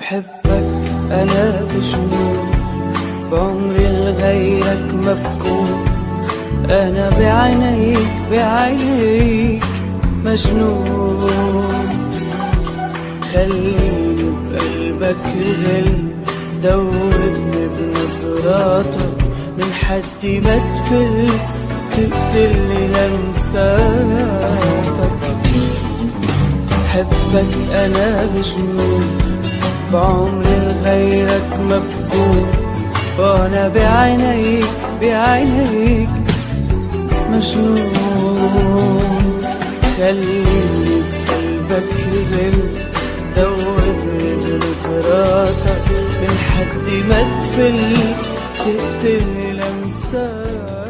بحبك أنا بجنون بعمري لغيرك ما بكون أنا بعينيك بعينيك مجنون. خليني بقلبك يغل دوبني بنظراتك من حدي ما تفل تقتلني لمساتك حبك أنا بجنون بعمري لغيرك بكون وأنا بعينيك بعينيك مجنون خليني بقلبك يغل صراطك بنظراتك حد ما تفل تقتلني لمساك.